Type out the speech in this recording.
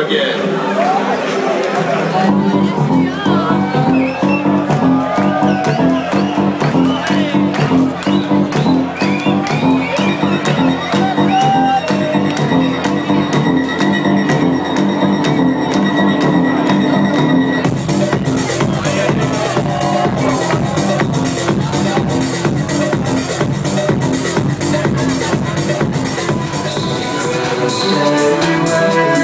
it again. Everywhere